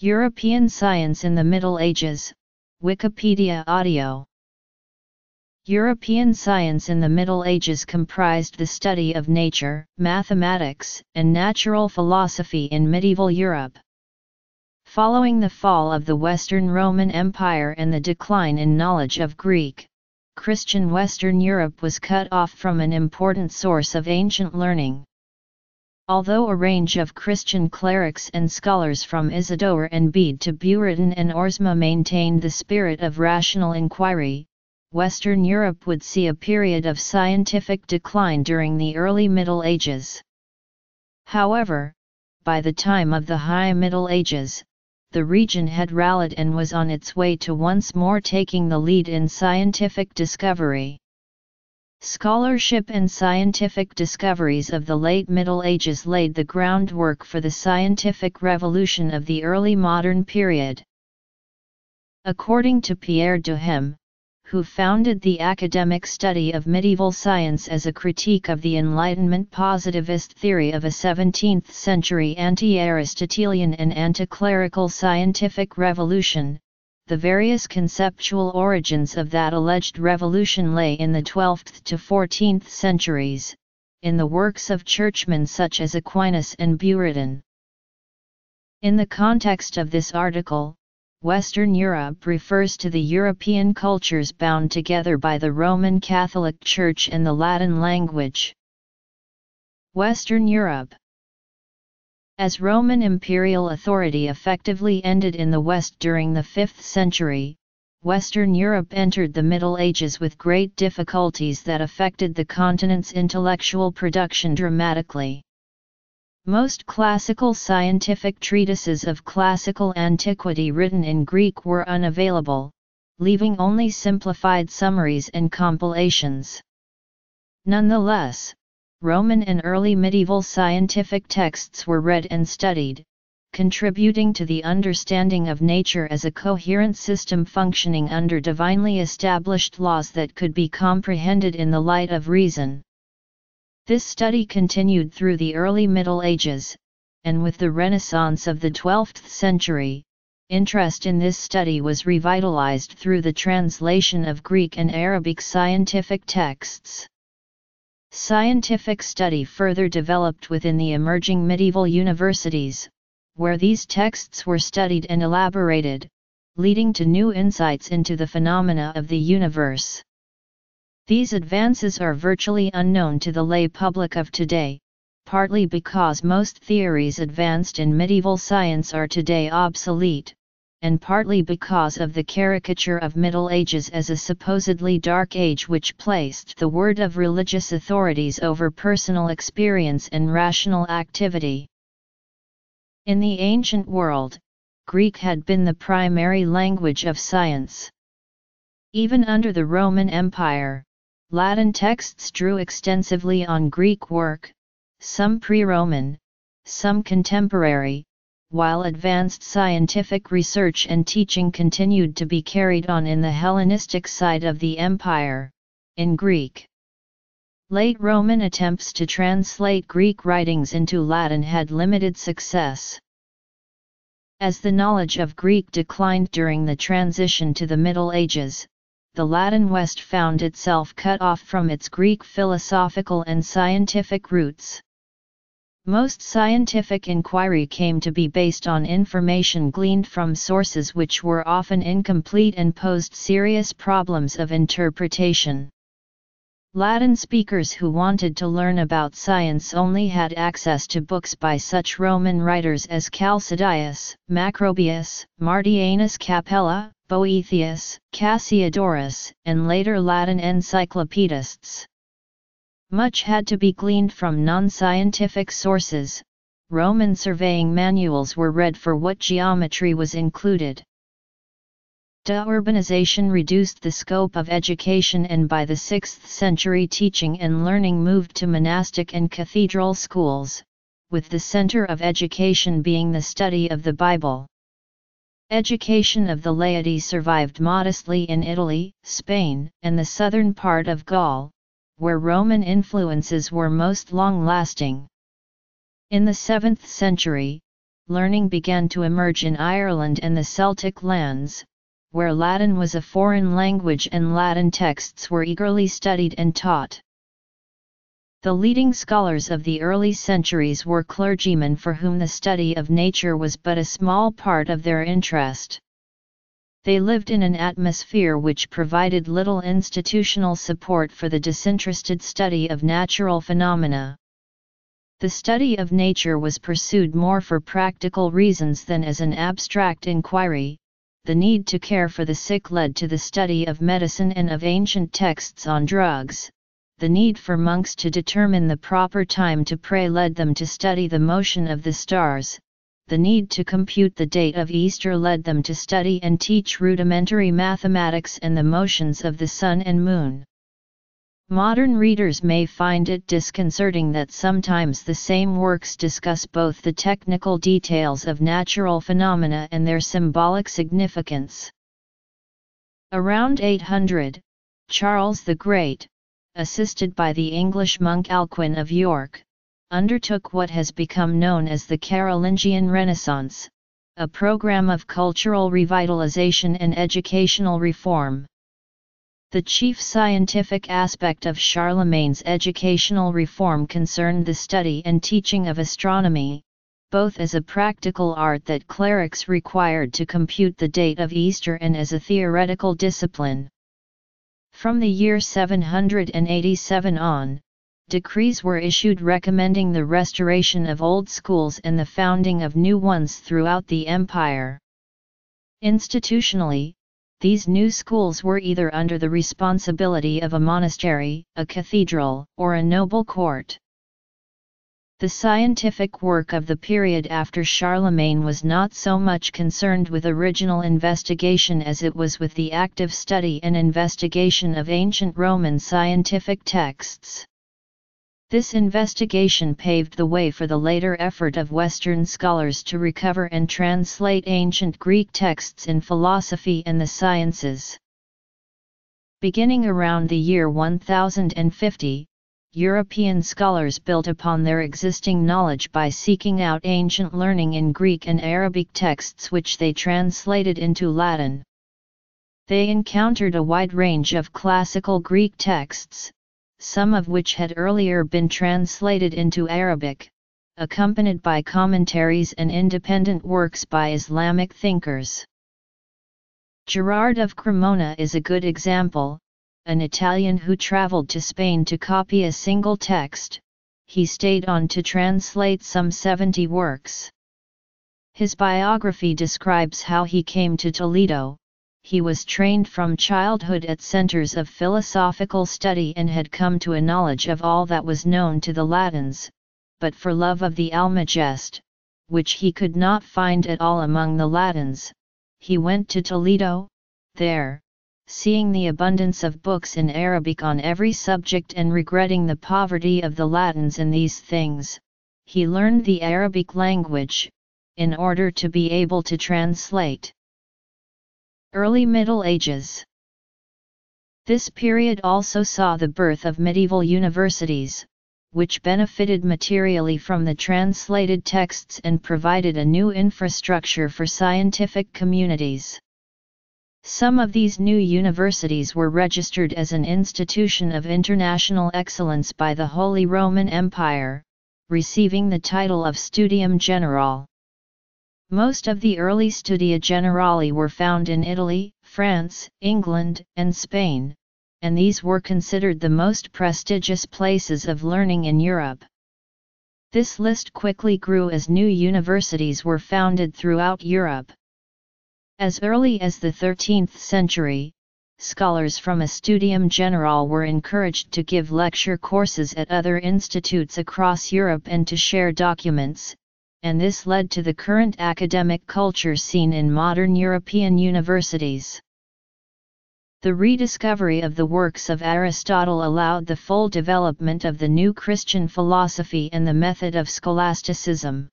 European Science in the Middle Ages, Wikipedia Audio European science in the Middle Ages comprised the study of nature, mathematics, and natural philosophy in medieval Europe. Following the fall of the Western Roman Empire and the decline in knowledge of Greek, Christian Western Europe was cut off from an important source of ancient learning. Although a range of Christian clerics and scholars from Isidore and Bede to Buridan and Oresme maintained the spirit of rational inquiry, Western Europe would see a period of scientific decline during the early Middle Ages. However, by the time of the High Middle Ages, the region had rallied and was on its way to once more taking the lead in scientific discovery. Scholarship and scientific discoveries of the late Middle Ages laid the groundwork for the scientific revolution of the early modern period. According to Pierre Duhem, who founded the academic study of medieval science as a critique of the Enlightenment positivist theory of a 17th-century anti-Aristotelian and anti-clerical scientific revolution, the various conceptual origins of that alleged revolution lay in the 12th to 14th centuries, in the works of churchmen such as Aquinas and Buridan. In the context of this article, Western Europe refers to the European cultures bound together by the Roman Catholic Church and the Latin language. Western Europe as Roman imperial authority effectively ended in the West during the 5th century, Western Europe entered the Middle Ages with great difficulties that affected the continent's intellectual production dramatically. Most classical scientific treatises of classical antiquity written in Greek were unavailable, leaving only simplified summaries and compilations. Nonetheless, Roman and early medieval scientific texts were read and studied, contributing to the understanding of nature as a coherent system functioning under divinely established laws that could be comprehended in the light of reason. This study continued through the early Middle Ages, and with the Renaissance of the 12th century, interest in this study was revitalized through the translation of Greek and Arabic scientific texts. Scientific study further developed within the emerging medieval universities, where these texts were studied and elaborated, leading to new insights into the phenomena of the universe. These advances are virtually unknown to the lay public of today, partly because most theories advanced in medieval science are today obsolete, and partly because of the caricature of Middle Ages as a supposedly dark age which placed the word of religious authorities over personal experience and rational activity. In the ancient world, Greek had been the primary language of science. Even under the Roman Empire, Latin texts drew extensively on Greek work, some pre-Roman, some contemporary, while advanced scientific research and teaching continued to be carried on in the Hellenistic side of the empire, in Greek. Late Roman attempts to translate Greek writings into Latin had limited success. As the knowledge of Greek declined during the transition to the Middle Ages, the Latin West found itself cut off from its Greek philosophical and scientific roots. Most scientific inquiry came to be based on information gleaned from sources which were often incomplete and posed serious problems of interpretation. Latin speakers who wanted to learn about science only had access to books by such Roman writers as Chalcidius, Macrobius, Martianus Capella, Boethius, Cassiodorus, and later Latin encyclopedists. Much had to be gleaned from non-scientific sources, Roman surveying manuals were read for what geometry was included. De-urbanization reduced the scope of education and by the 6th century teaching and learning moved to monastic and cathedral schools, with the center of education being the study of the Bible. Education of the laity survived modestly in Italy, Spain, and the southern part of Gaul, where Roman influences were most long-lasting. In the 7th century, learning began to emerge in Ireland and the Celtic lands, where Latin was a foreign language and Latin texts were eagerly studied and taught. The leading scholars of the early centuries were clergymen for whom the study of nature was but a small part of their interest. They lived in an atmosphere which provided little institutional support for the disinterested study of natural phenomena. The study of nature was pursued more for practical reasons than as an abstract inquiry. The need to care for the sick led to the study of medicine and of ancient texts on drugs, the need for monks to determine the proper time to pray led them to study the motion of the stars, the need to compute the date of Easter led them to study and teach rudimentary mathematics and the motions of the sun and moon. Modern readers may find it disconcerting that sometimes the same works discuss both the technical details of natural phenomena and their symbolic significance. Around 800, Charles the Great, assisted by the English monk Alcuin of York, undertook what has become known as the Carolingian Renaissance, a program of cultural revitalization and educational reform. The chief scientific aspect of Charlemagne's educational reform concerned the study and teaching of astronomy, both as a practical art that clerics required to compute the date of Easter and as a theoretical discipline. From the year 787 on, decrees were issued recommending the restoration of old schools and the founding of new ones throughout the empire. Institutionally, these new schools were either under the responsibility of a monastery, a cathedral, or a noble court. The scientific work of the period after Charlemagne was not so much concerned with original investigation as it was with the active study and investigation of ancient Roman scientific texts. This investigation paved the way for the later effort of Western scholars to recover and translate ancient Greek texts in philosophy and the sciences. Beginning around the year 1050, European scholars built upon their existing knowledge by seeking out ancient learning in Greek and Arabic texts which they translated into Latin. They encountered a wide range of classical Greek texts, some of which had earlier been translated into Arabic, accompanied by commentaries and independent works by Islamic thinkers. Gerard of Cremona is a good example, an Italian who traveled to Spain to copy a single text, he stayed on to translate some 70 works. His biography describes how he came to Toledo, he was trained from childhood at centers of philosophical study and had come to a knowledge of all that was known to the Latins, but for love of the Almagest, which he could not find at all among the Latins, he went to Toledo, there, seeing the abundance of books in Arabic on every subject and regretting the poverty of the Latins in these things, he learned the Arabic language, in order to be able to translate. Early Middle Ages This period also saw the birth of medieval universities, which benefited materially from the translated texts and provided a new infrastructure for scientific communities. Some of these new universities were registered as an institution of international excellence by the Holy Roman Empire, receiving the title of Studium Generale. Most of the early Studia Generali were found in Italy, France, England, and Spain, and these were considered the most prestigious places of learning in Europe. This list quickly grew as new universities were founded throughout Europe. As early as the 13th century, scholars from a studium generale were encouraged to give lecture courses at other institutes across Europe and to share documents, and this led to the current academic culture seen in modern European universities. The rediscovery of the works of Aristotle allowed the full development of the new Christian philosophy and the method of scholasticism.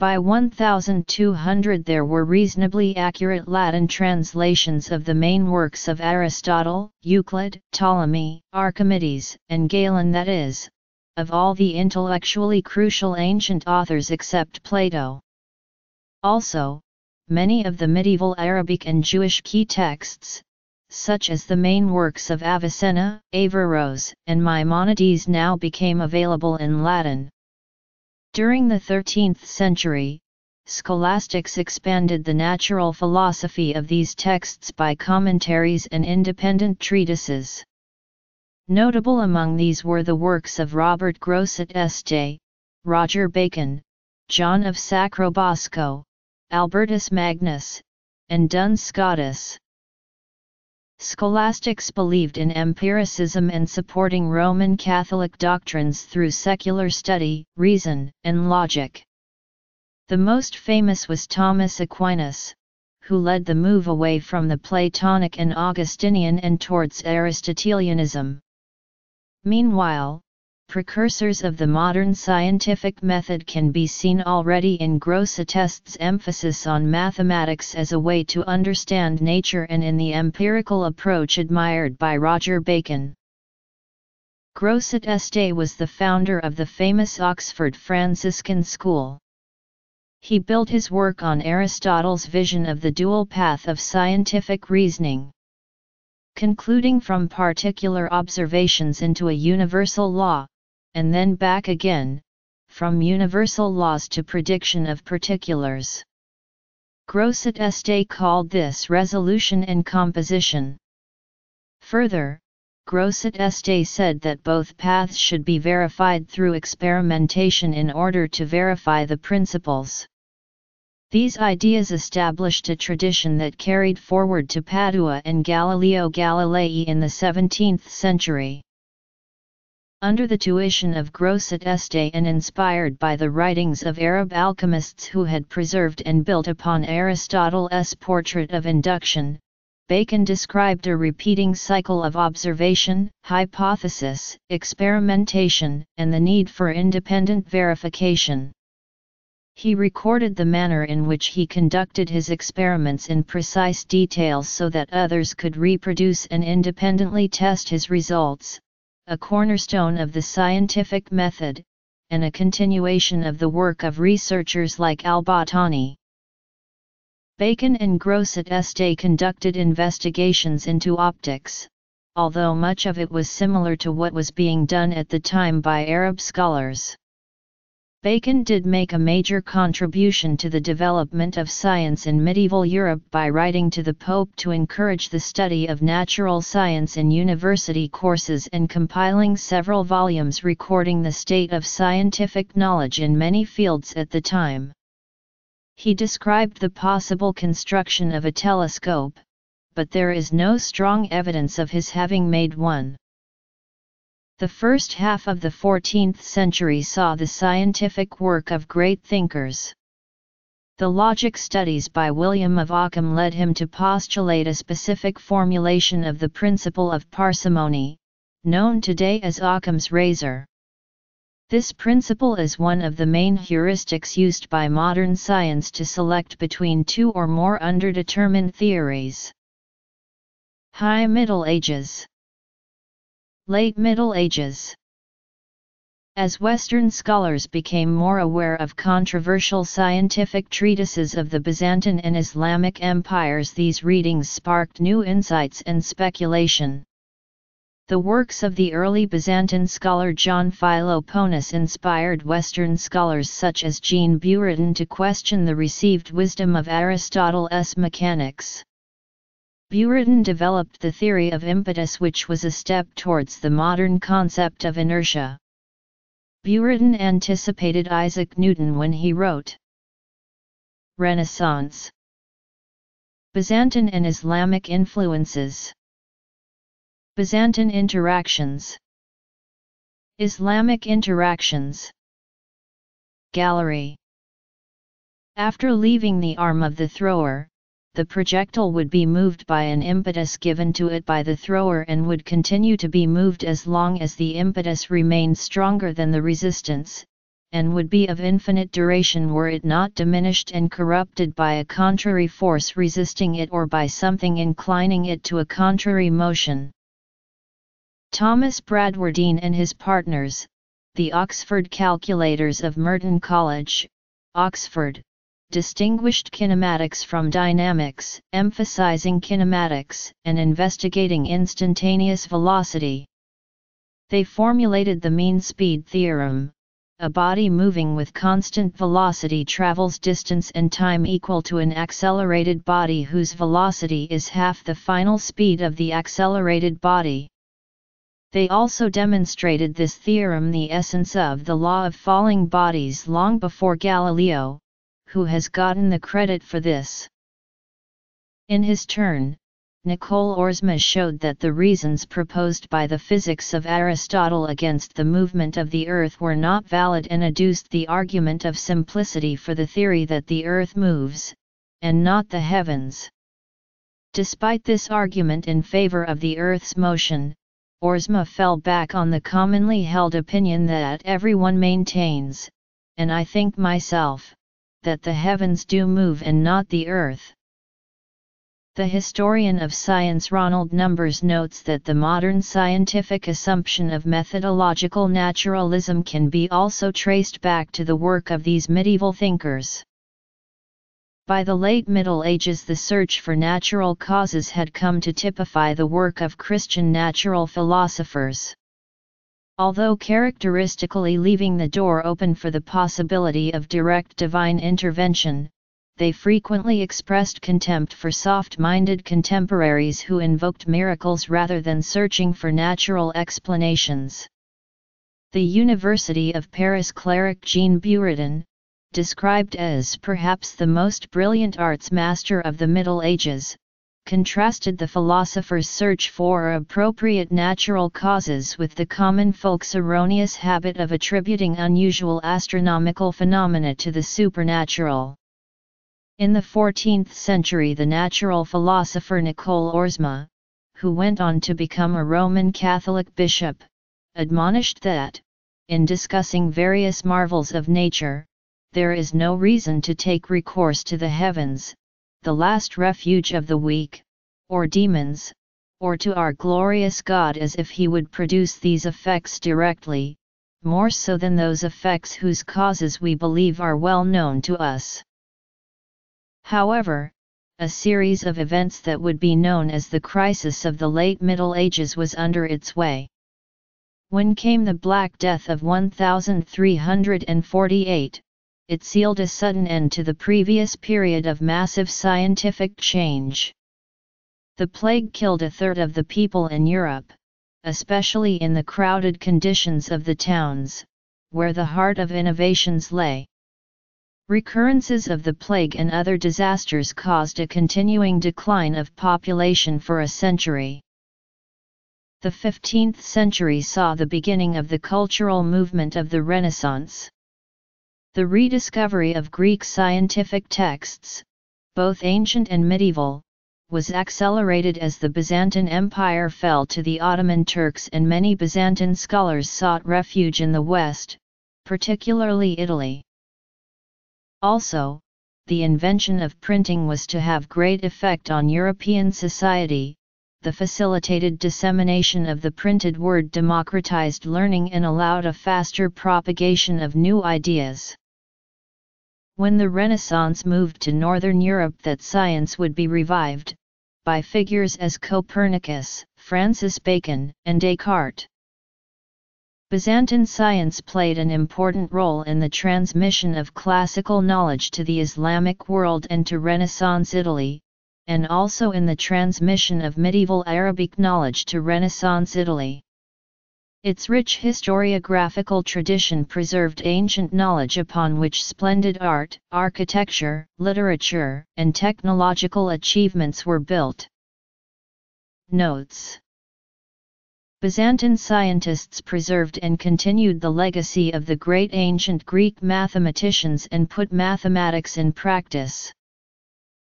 By 1200 there were reasonably accurate Latin translations of the main works of Aristotle, Euclid, Ptolemy, Archimedes, and Galen that is, of all the intellectually crucial ancient authors except Plato. Also, many of the medieval Arabic and Jewish key texts, such as the main works of Avicenna, Averroes, and Maimonides now became available in Latin. During the 13th century, scholastics expanded the natural philosophy of these texts by commentaries and independent treatises. Notable among these were the works of Robert Grosseteste, Roger Bacon, John of Sacrobosco, Albertus Magnus, and Duns Scotus. Scholastics believed in empiricism and supporting Roman Catholic doctrines through secular study, reason, and logic. The most famous was Thomas Aquinas, who led the move away from the Platonic and Augustinian and towards Aristotelianism. Meanwhile, precursors of the modern scientific method can be seen already in Grosseteste's emphasis on mathematics as a way to understand nature and in the empirical approach admired by Roger Bacon. Grosseteste was the founder of the famous Oxford Franciscan school. He built his work on Aristotle's vision of the dual path of scientific reasoning concluding from particular observations into a universal law, and then back again, from universal laws to prediction of particulars. Grosseteste called this resolution and composition. Further, Grosseteste said that both paths should be verified through experimentation in order to verify the principles. These ideas established a tradition that carried forward to Padua and Galileo Galilei in the 17th century. Under the tuition of Grosseteste and inspired by the writings of Arab alchemists who had preserved and built upon Aristotle's portrait of induction, Bacon described a repeating cycle of observation, hypothesis, experimentation, and the need for independent verification. He recorded the manner in which he conducted his experiments in precise details so that others could reproduce and independently test his results, a cornerstone of the scientific method, and a continuation of the work of researchers like al-Battani. Bacon and Grosseteste conducted investigations into optics, although much of it was similar to what was being done at the time by Arab scholars. Bacon did make a major contribution to the development of science in medieval Europe by writing to the Pope to encourage the study of natural science in university courses and compiling several volumes recording the state of scientific knowledge in many fields at the time. He described the possible construction of a telescope, but there is no strong evidence of his having made one. The first half of the 14th century saw the scientific work of great thinkers. The logic studies by William of Ockham led him to postulate a specific formulation of the principle of parsimony, known today as Ockham's razor. This principle is one of the main heuristics used by modern science to select between two or more underdetermined theories. High Middle Ages Late Middle Ages As Western scholars became more aware of controversial scientific treatises of the Byzantine and Islamic empires these readings sparked new insights and speculation. The works of the early Byzantine scholar John Philoponus inspired Western scholars such as Jean Buridan to question the received wisdom of Aristotle's mechanics. Buridan developed the theory of impetus which was a step towards the modern concept of inertia. Buridan anticipated Isaac Newton when he wrote Renaissance. Byzantine and Islamic influences. Byzantine interactions. Islamic interactions. Gallery. After leaving the arm of the thrower, the projectile would be moved by an impetus given to it by the thrower and would continue to be moved as long as the impetus remained stronger than the resistance, and would be of infinite duration were it not diminished and corrupted by a contrary force resisting it or by something inclining it to a contrary motion. Thomas Bradwardine and his partners, the Oxford calculators of Merton College, Oxford, distinguished kinematics from dynamics, emphasizing kinematics, and investigating instantaneous velocity. They formulated the mean speed theorem. A body moving with constant velocity travels distance and time equal to an accelerated body whose velocity is half the final speed of the accelerated body. They also demonstrated this theorem the essence of the law of falling bodies long before Galileo, who has gotten the credit for this. In his turn, Nicole Oresme showed that the reasons proposed by the physics of Aristotle against the movement of the Earth were not valid and adduced the argument of simplicity for the theory that the Earth moves, and not the heavens. Despite this argument in favor of the Earth's motion, Oresme fell back on the commonly held opinion that everyone maintains, and I think myself, that the heavens do move and not the earth. The historian of science Ronald Numbers notes that the modern scientific assumption of methodological naturalism can be also traced back to the work of these medieval thinkers. By the late Middle Ages the search for natural causes had come to typify the work of Christian natural philosophers although characteristically leaving the door open for the possibility of direct divine intervention, they frequently expressed contempt for soft-minded contemporaries who invoked miracles rather than searching for natural explanations. The University of Paris cleric Jean Buridan, described as perhaps the most brilliant arts master of the Middle Ages, contrasted the philosopher's search for appropriate natural causes with the common folk's erroneous habit of attributing unusual astronomical phenomena to the supernatural. In the 14th century the natural philosopher Nicole Oresme, who went on to become a Roman Catholic bishop, admonished that, in discussing various marvels of nature, there is no reason to take recourse to the heavens, the last refuge of the weak, or demons, or to our glorious God as if he would produce these effects directly, more so than those effects whose causes we believe are well known to us. However, a series of events that would be known as the crisis of the late Middle Ages was under its way. When came the Black Death of 1348, it sealed a sudden end to the previous period of massive scientific change. The plague killed a third of the people in Europe, especially in the crowded conditions of the towns, where the heart of innovations lay. Recurrences of the plague and other disasters caused a continuing decline of population for a century. The 15th century saw the beginning of the cultural movement of the Renaissance. The rediscovery of Greek scientific texts, both ancient and medieval, was accelerated as the Byzantine Empire fell to the Ottoman Turks and many Byzantine scholars sought refuge in the West, particularly Italy. Also, the invention of printing was to have great effect on European society, the facilitated dissemination of the printed word democratized learning and allowed a faster propagation of new ideas. When the Renaissance moved to Northern Europe that science would be revived, by figures as Copernicus, Francis Bacon, and Descartes. Byzantine science played an important role in the transmission of classical knowledge to the Islamic world and to Renaissance Italy, and also in the transmission of medieval Arabic knowledge to Renaissance Italy. Its rich historiographical tradition preserved ancient knowledge upon which splendid art, architecture, literature, and technological achievements were built. Notes Byzantine scientists preserved and continued the legacy of the great ancient Greek mathematicians and put mathematics in practice.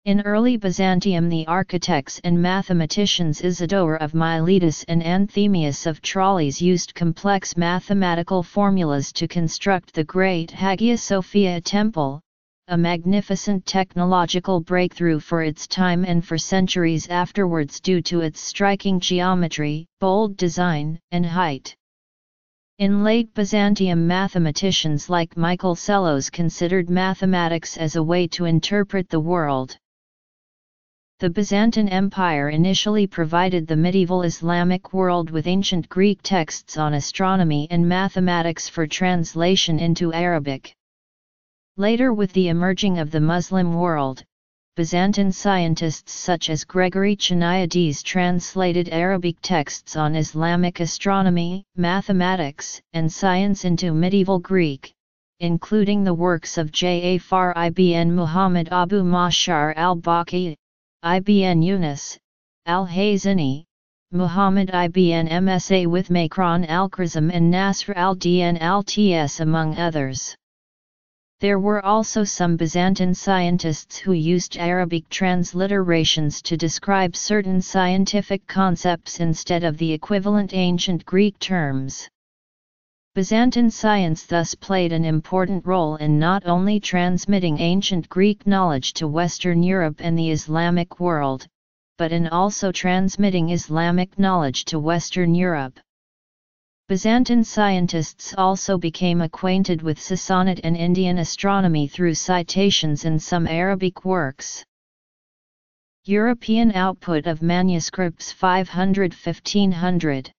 In early Byzantium the architects and mathematicians Isidore of Miletus and Anthemius of Tralles used complex mathematical formulas to construct the great Hagia Sophia temple, a magnificent technological breakthrough for its time and for centuries afterwards due to its striking geometry, bold design, and height. In late Byzantium mathematicians like Michael Psellos considered mathematics as a way to interpret the world. The Byzantine Empire initially provided the medieval Islamic world with ancient Greek texts on astronomy and mathematics for translation into Arabic. Later with the emerging of the Muslim world, Byzantine scientists such as Gregory Chioniades translated Arabic texts on Islamic astronomy, mathematics, and science into medieval Greek, including the works of Ja'far ibn Muhammad Abu Mashar al-Balkhi, ibn Yunus, al-Khazini, Muhammad ibn Msa with Makron al-Khrazim and Nasr al-Din al-Ts among others. There were also some Byzantine scientists who used Arabic transliterations to describe certain scientific concepts instead of the equivalent ancient Greek terms. Byzantine science thus played an important role in not only transmitting ancient Greek knowledge to Western Europe and the Islamic world, but in also transmitting Islamic knowledge to Western Europe. Byzantine scientists also became acquainted with Sassanid and Indian astronomy through citations in some Arabic works. European output of manuscripts 500-1500